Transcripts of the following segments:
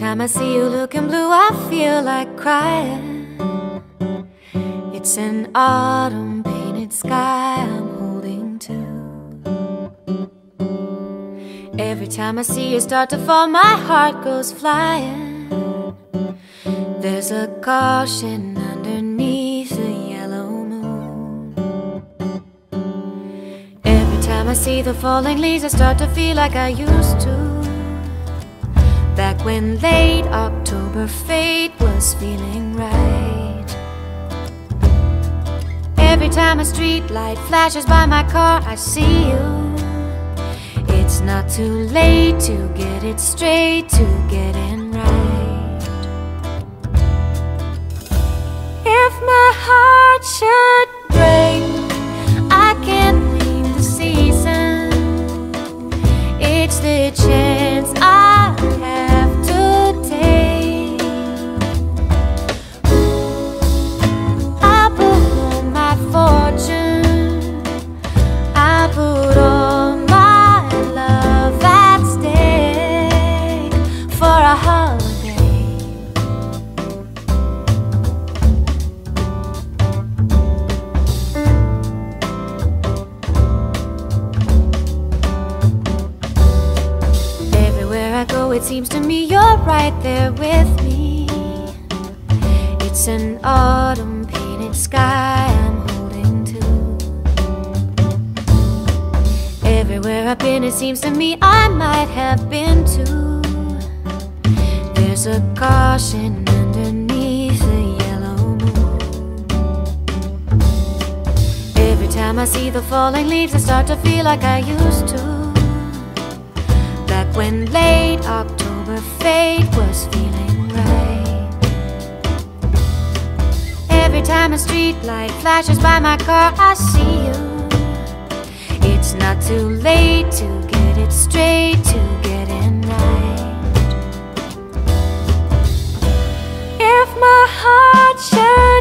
time I see you looking blue, I feel like crying. It's an autumn painted sky I'm holding to. Every time I see you start to fall, my heart goes flying. There's a caution underneath the yellow moon. Every time I see the falling leaves, I start to feel like I used to. Back when late October fate was feeling right. Every time a street light flashes by my car, I see you. It's not too late to get it straight, to get in right. If my heart should break, I can't blame the season. It's the Everywhere I've it seems to me I might have been too. There's a caution underneath the yellow moon. Every time I see the falling leaves, I start to feel like I used to. Back when late October fate was feeling right. Every time a street light flashes by my car, I see you. Not too late to get it straight, to get it right. If my heart should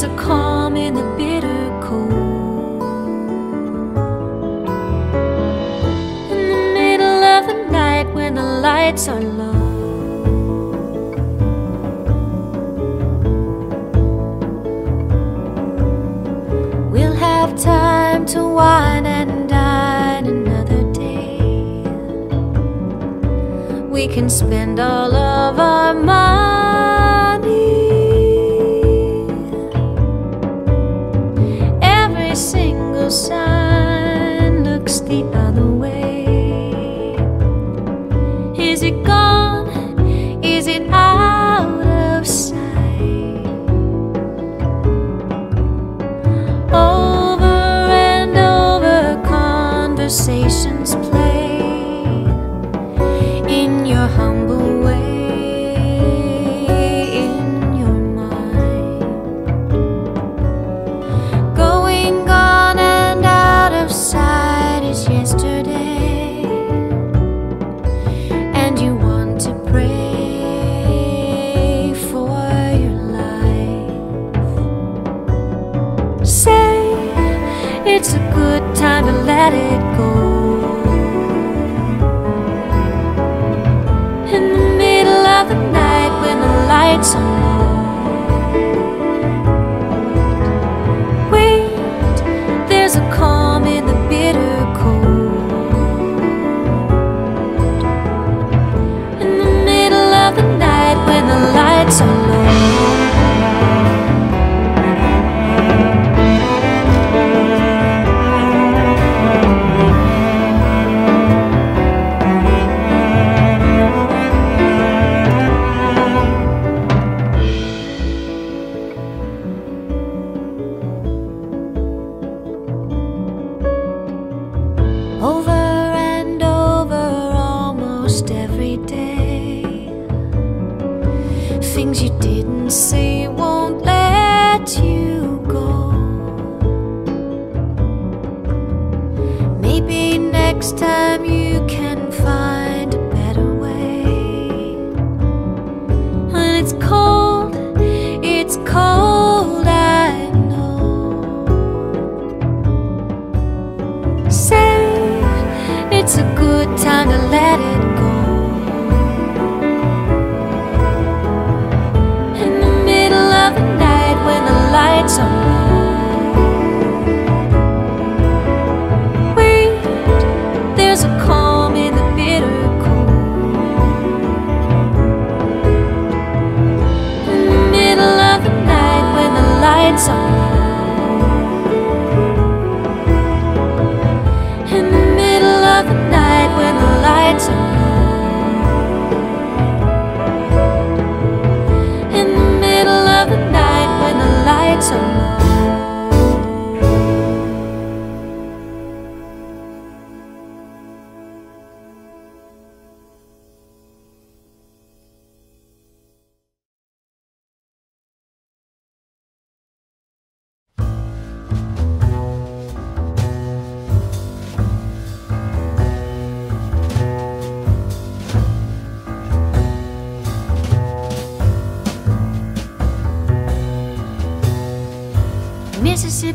there's a calm in the bitter cold. In the middle of the night when the lights are low. We'll have time to wine and dine another day. We can spend all of our money.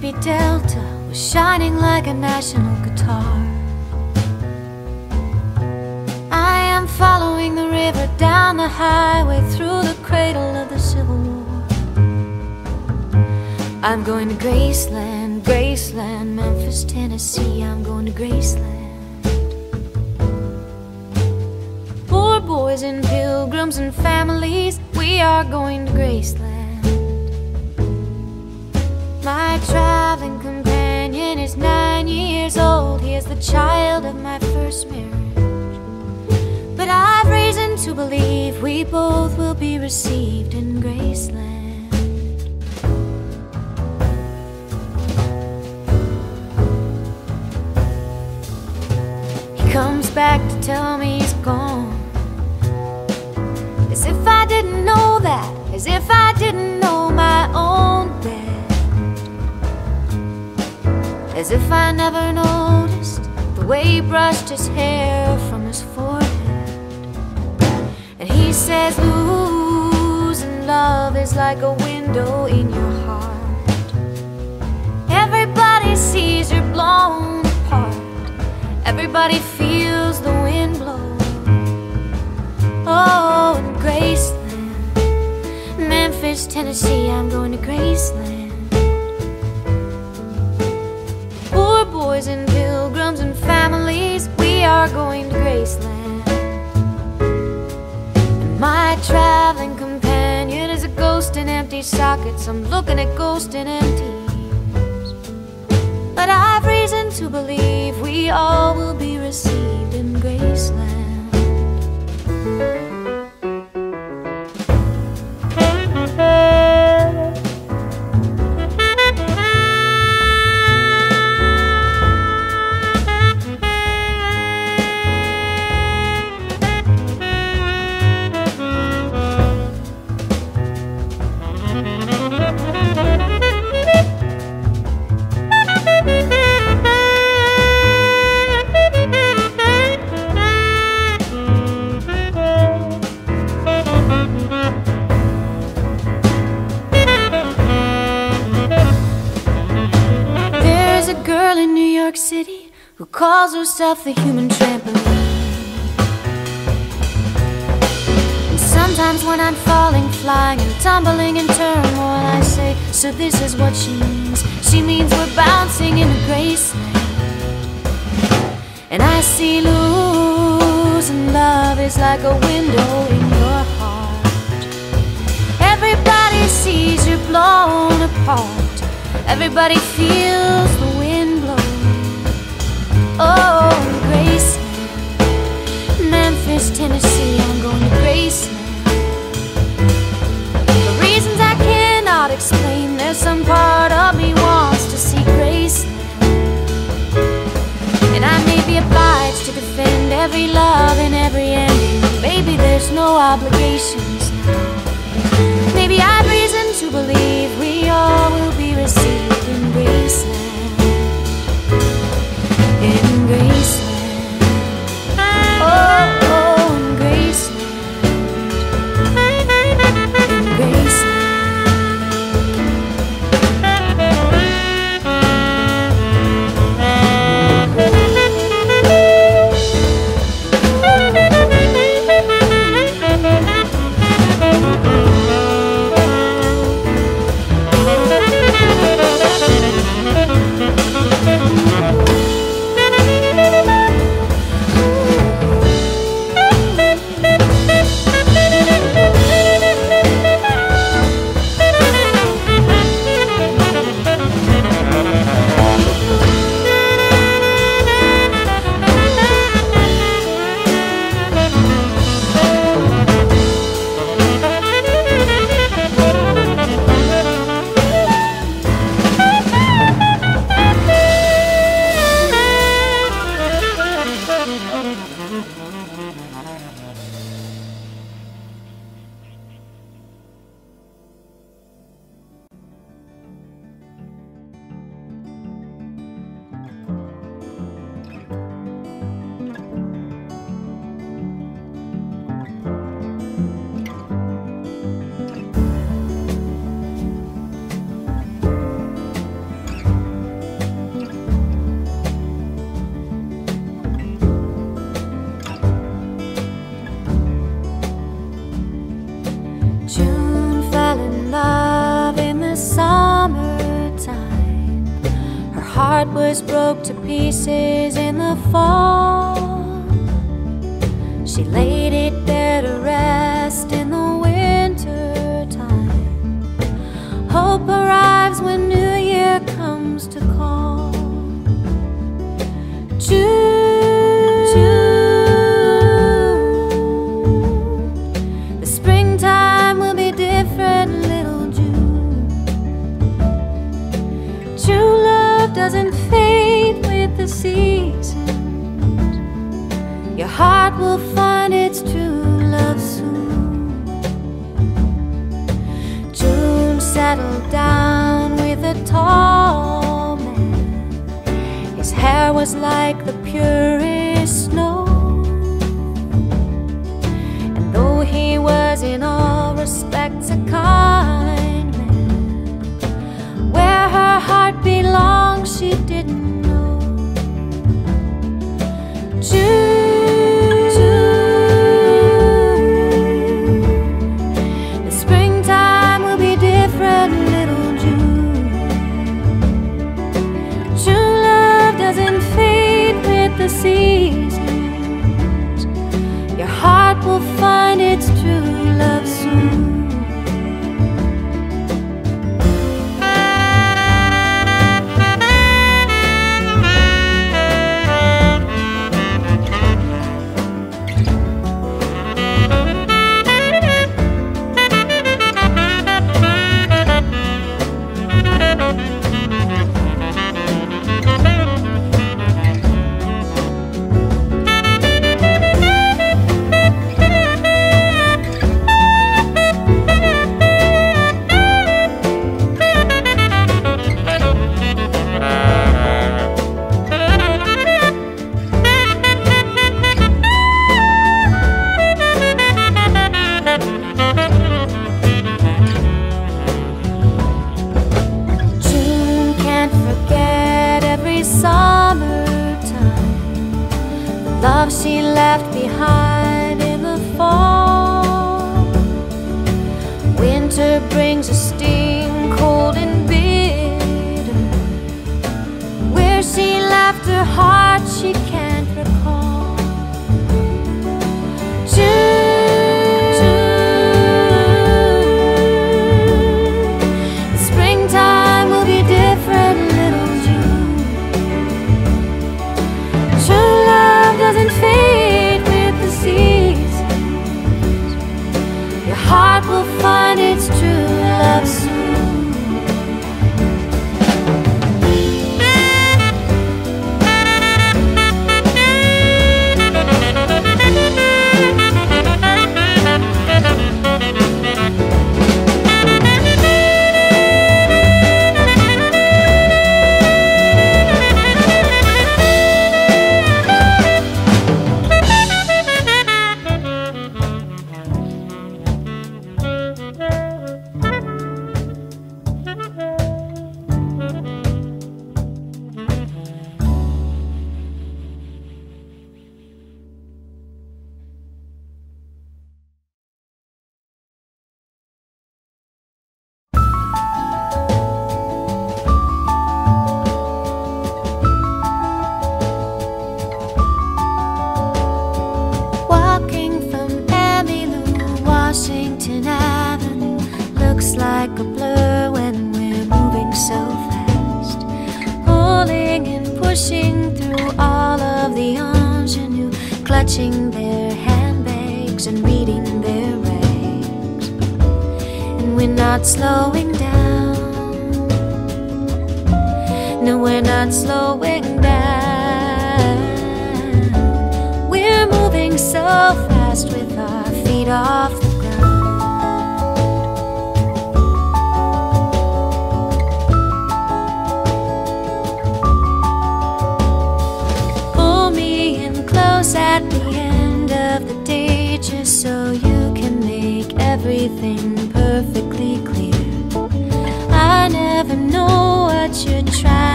Mississippi Delta was shining like a national guitar. I am following the river down the highway through the cradle of the Civil War. I'm going to Graceland, Graceland, Memphis, Tennessee. I'm going to Graceland. Poor boys and pilgrims and families, we are going to Graceland. My traveling companion is nine years old. He is the child of my first marriage. But I've reason to believe we both will be received in Graceland. He comes back to tell me he's gone. As if I didn't know that, as if I didn't As if I never noticed the way he brushed his hair from his forehead. And he says, losing love is like a window in your heart. Everybody sees you're blown apart. Everybody feels the wind blow. Oh, in Graceland, Memphis, Tennessee, I'm going to Graceland. Boys and pilgrims and families, we are going to Graceland. And my traveling companion is a ghost in empty sockets. I'm looking at ghosts in empties. But I've reason to believe we all will be received herself the human trampoline. And sometimes when I'm falling, flying, and tumbling in turmoil, I say, So this is what she means. She means we're bouncing in the Graceland. And I see losing love is like a window in your heart. Everybody sees you're blown apart. Everybody feels every love and every ending. Maybe there's no obligations now. Maybe I've reason to believe we all will be received in Graceland. She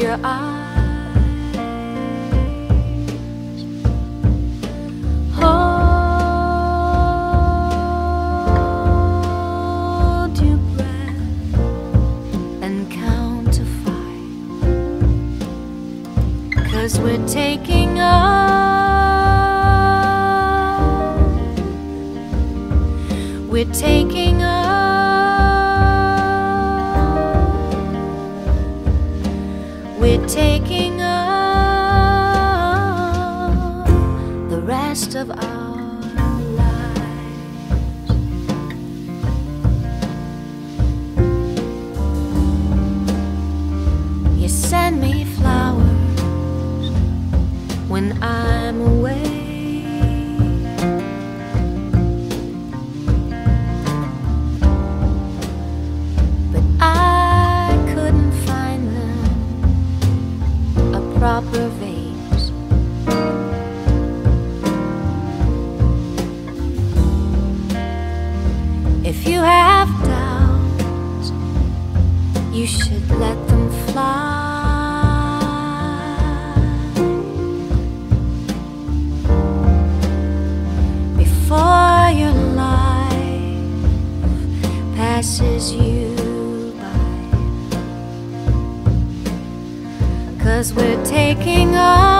your eyes. Cause we're taking on.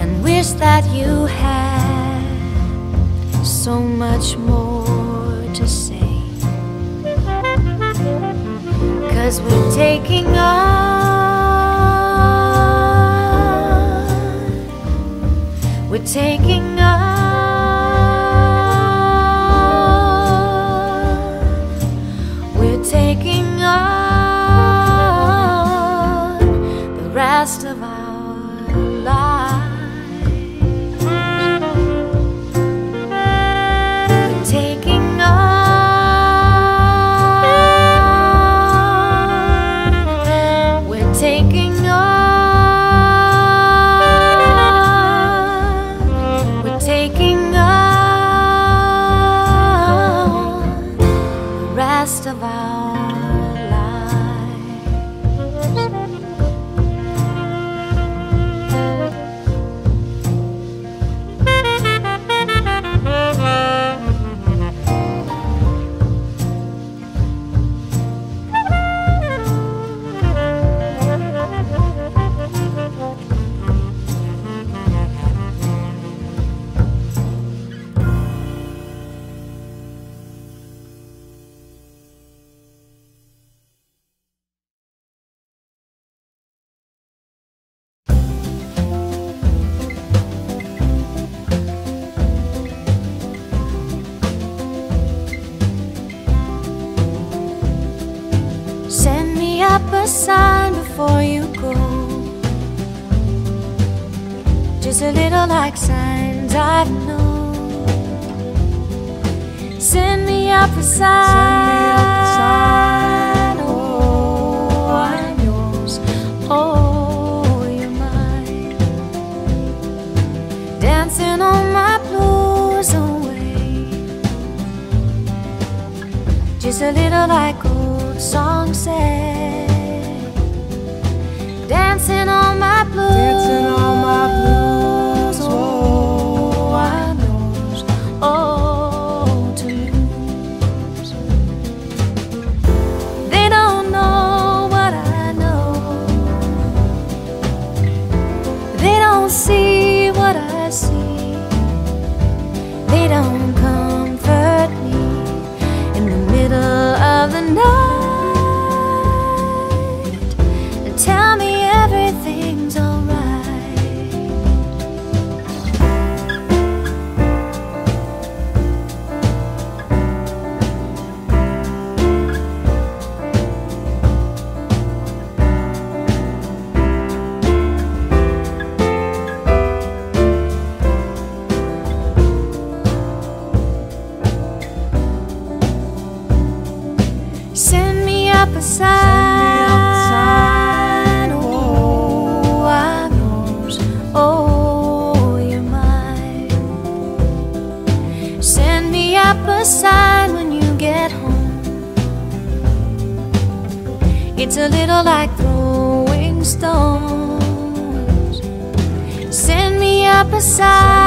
And wish that you had so much more to say. Cause we're taking off. we're taking a little like signs I've known. Send me up a sign. Oh, I'm yours. Oh, you're mine. Dancing on my blues away. Just a little like old songs say. Dancing on my blues. Dancing on my blues. a little like throwing stones. Send me up a side.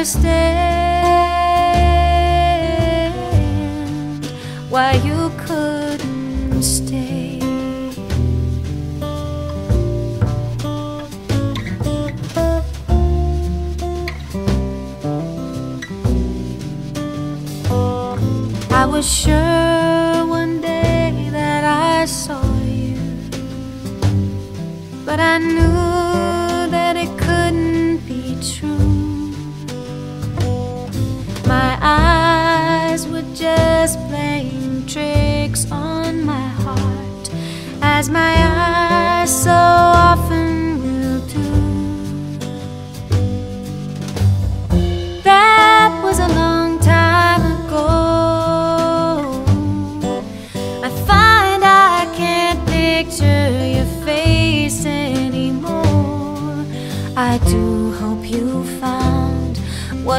understand why you couldn't stay. I was sure one day that I saw you, but I knew.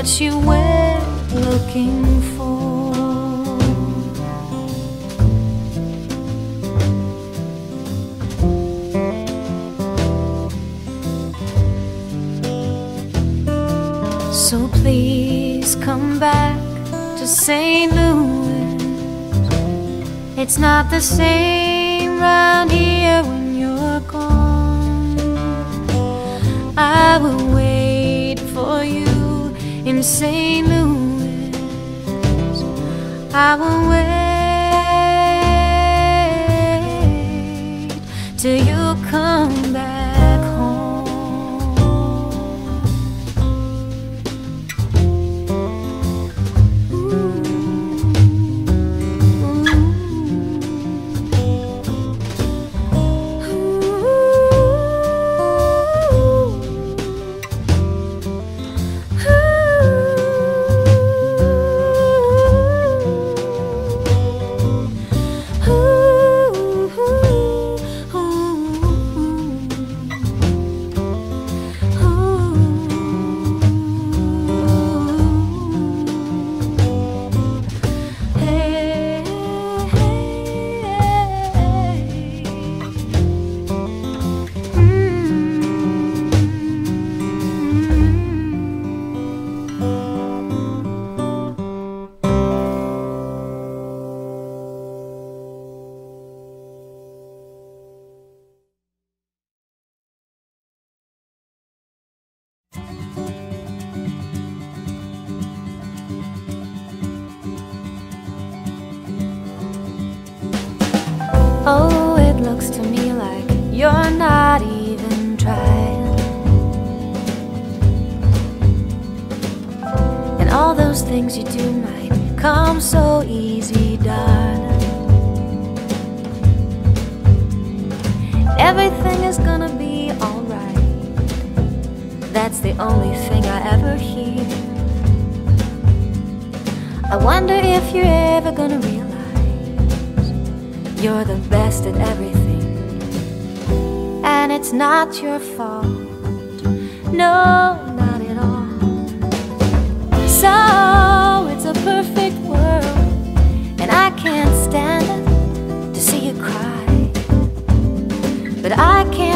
what you were looking for. So please come back to St. Louis. It's not the same round here when you're gone. I will St. Louis, I will wait till you come back.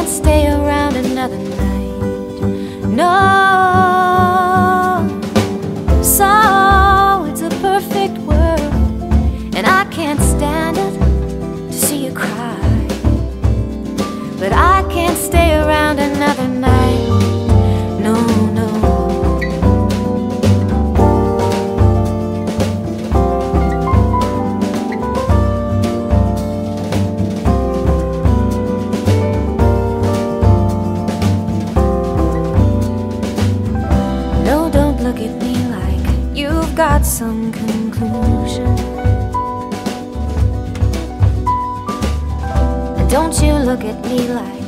stay around another night. No. Look at me like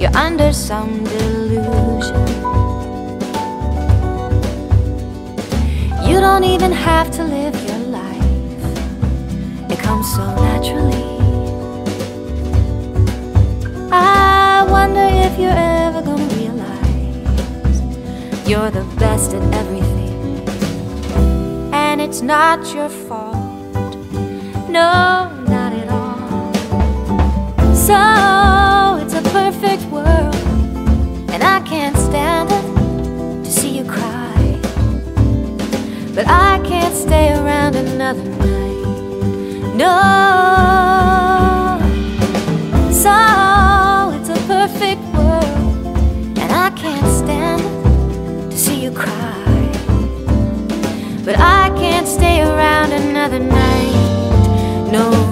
you're under some delusion. You don't even have to live your life, it comes so naturally. I wonder if you're ever gonna realize you're the best at everything, and it's not your fault. No. So it's a perfect world, and I can't stand it to see you cry. But I can't stay around another night. No. So it's a perfect world, and I can't stand it to see you cry. But I can't stay around another night. No,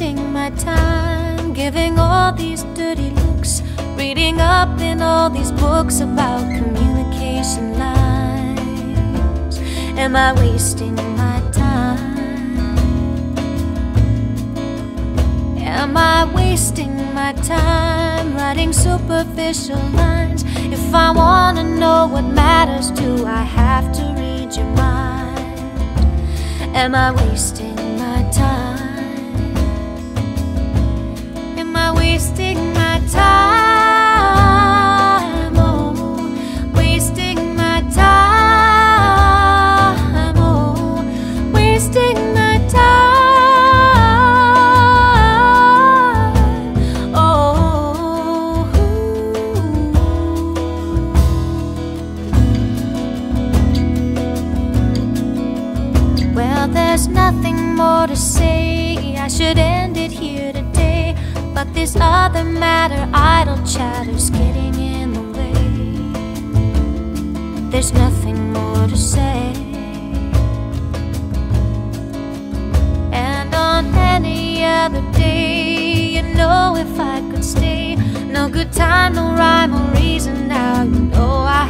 wasting my time giving all these dirty looks, reading up in all these books about communication lines? Am I wasting my time? Am I wasting my time writing superficial lines? If I wanna know what matters, do I have to read your mind? Am I wasting wasting my time? This other matter, idle chatter's getting in the way. There's nothing more to say. And on any other day, you know, if I could stay, no good time, no rhyme or reason. Now you know I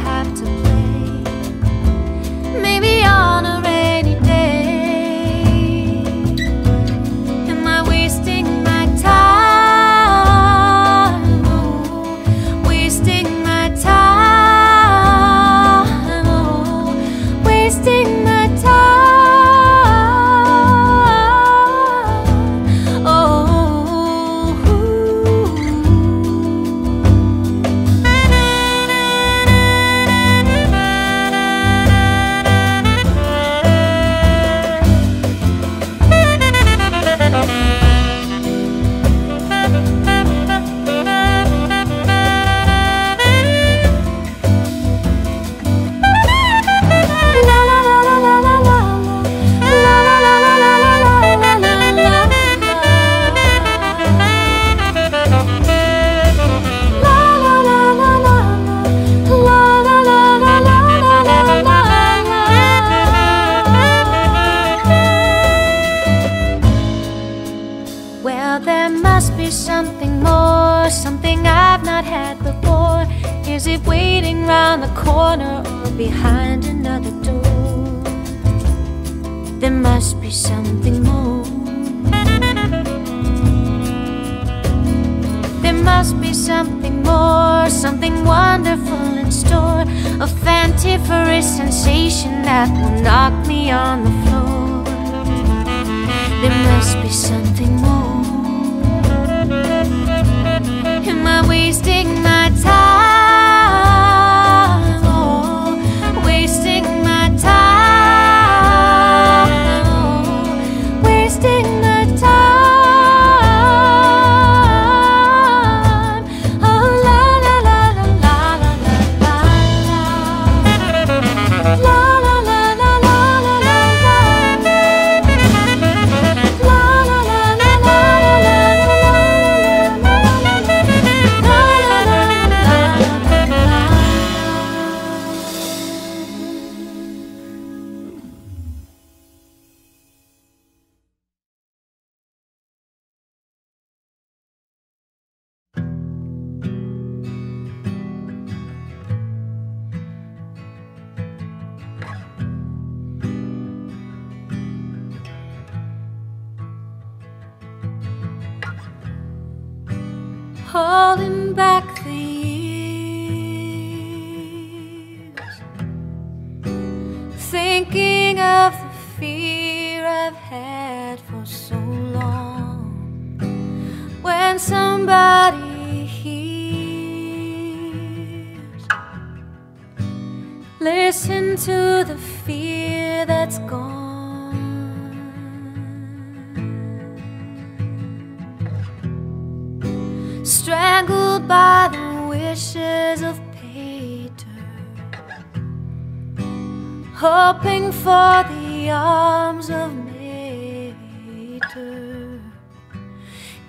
hoping for the arms of Mater.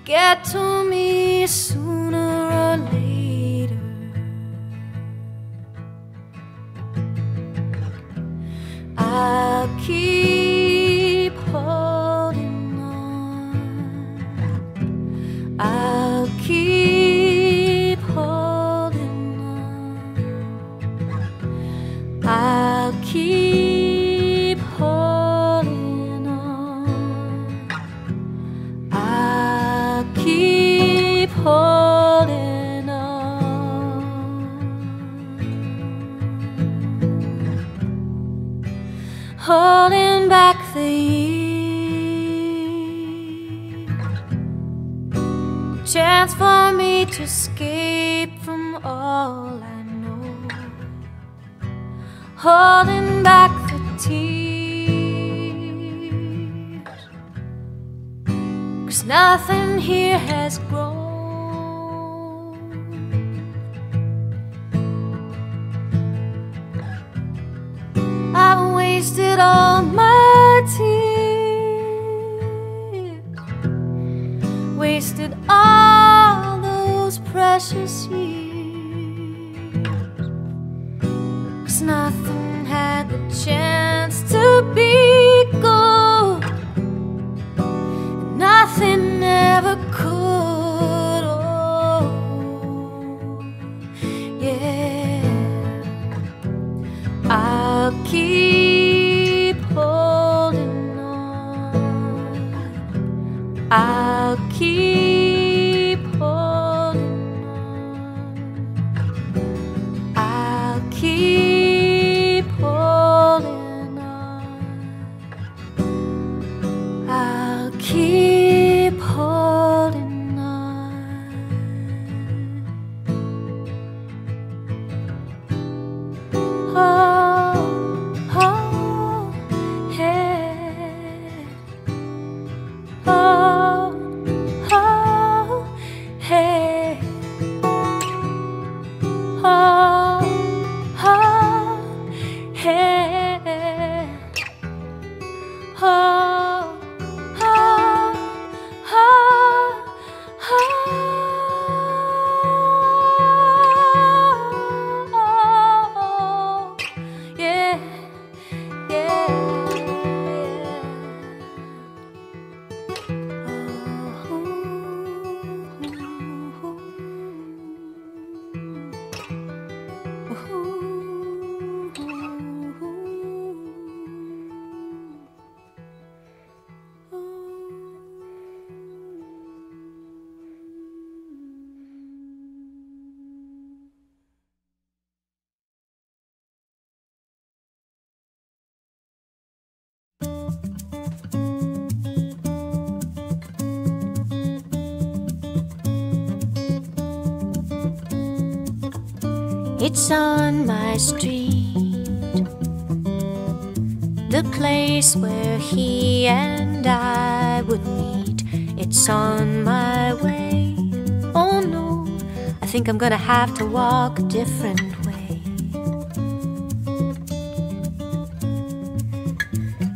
Get to me sooner or later. I'll keep holding on. I'll keep holding on. I'll keep. has It's on my street, the place where he and I would meet. It's on my way. Oh no, I think I'm gonna have to walk a different way.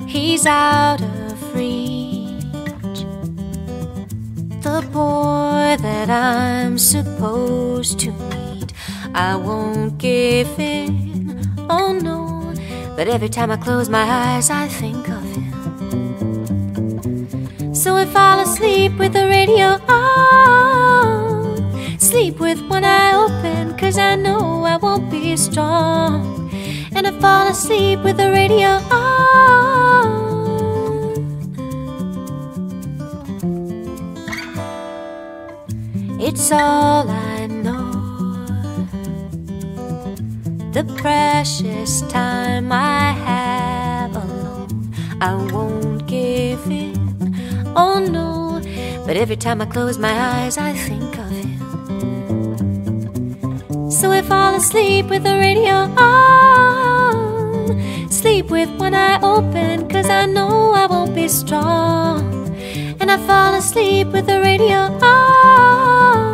He's out of reach, the boy that I'm supposed to. I won't give in, oh no, but every time I close my eyes, I think of him. So I fall asleep with the radio on. Sleep with one eye open, cause I know I won't be strong. And I fall asleep with the radio on. It's all I The precious time I have alone, I won't give in. Oh no, but every time I close my eyes, I think of him. So I fall asleep with the radio on. Sleep with one eye open, cause I know I won't be strong. And I fall asleep with the radio on.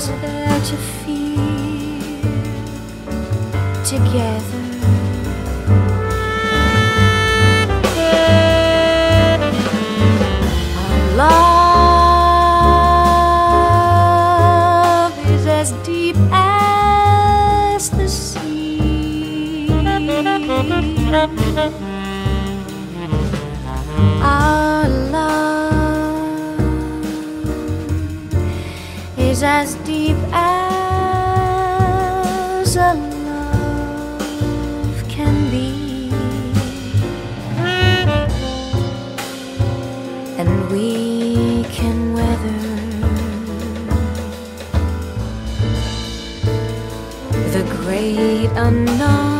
Is there to fear together? Our love is as deep as the sea. Our deep as a love can be, and we can weather the great unknown.